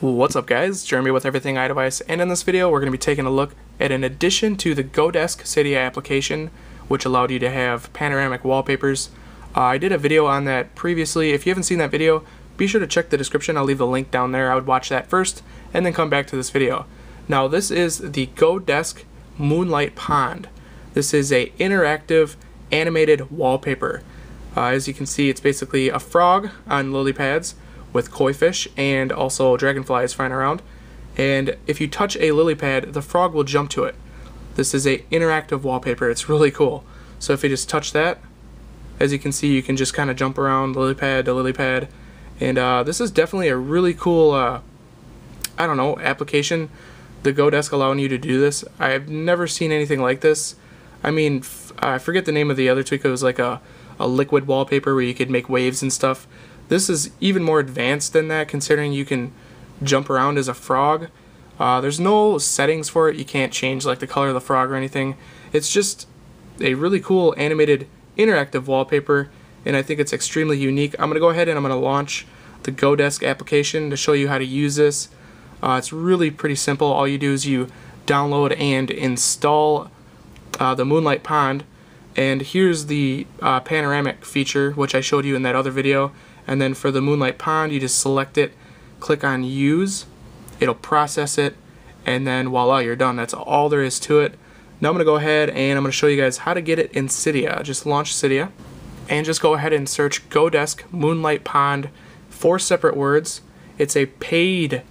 What's up guys, Jeremy with Everything iDevice, and in this video we're going to be taking a look at an addition to the GoDesk Cydia application, which allowed you to have panoramic wallpapers. Uh, I did a video on that previously. If you haven't seen that video, be sure to check the description. I'll leave the link down there. I would watch that first, and then come back to this video. Now this is the GoDesk Moonlight Pond. This is a interactive animated wallpaper. Uh, as you can see, it's basically a frog on lily pads with koi fish and also dragonflies flying around. And if you touch a lily pad, the frog will jump to it. This is a interactive wallpaper. It's really cool. So if you just touch that, as you can see, you can just kind of jump around lily pad to lily pad. And uh, this is definitely a really cool, uh, I don't know, application. The GoDesk allowing you to do this. I've never seen anything like this. I mean, I forget the name of the other tweak. It was like a, a liquid wallpaper where you could make waves and stuff. This is even more advanced than that considering you can jump around as a frog. Uh, there's no settings for it. You can't change like the color of the frog or anything. It's just a really cool animated interactive wallpaper and I think it's extremely unique. I'm going to go ahead and I'm going to launch the GoDesk application to show you how to use this. Uh, it's really pretty simple. All you do is you download and install uh, the Moonlight Pond and here's the uh, panoramic feature which I showed you in that other video. And then for the Moonlight Pond you just select it click on use. It'll process it. And then voila you're done. That's all there is to it. Now I'm gonna go ahead and I'm gonna show you guys how to get it in Cydia. Just launch Cydia. And just go ahead and search GoDesk Moonlight Pond four separate words. It's a paid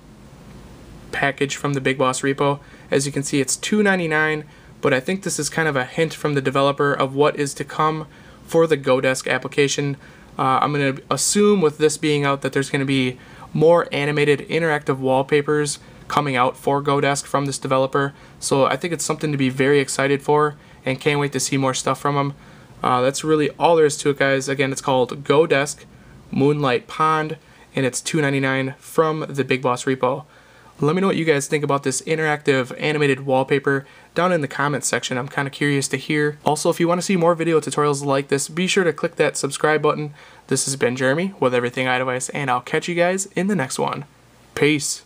package from the Big Boss repo. As you can see it's $2.99 but I think this is kind of a hint from the developer of what is to come for the GoDesk application uh, I'm going to assume with this being out that there's going to be more animated interactive wallpapers coming out for GoDesk from this developer. So I think it's something to be very excited for and can't wait to see more stuff from them. Uh, that's really all there is to it, guys. Again, it's called GoDesk Moonlight Pond, and it's $2.99 from the Big Boss repo. Let me know what you guys think about this interactive animated wallpaper down in the comments section. I'm kind of curious to hear. Also, if you want to see more video tutorials like this, be sure to click that subscribe button. This has been Jeremy with Everything iDevice, and I'll catch you guys in the next one. Peace.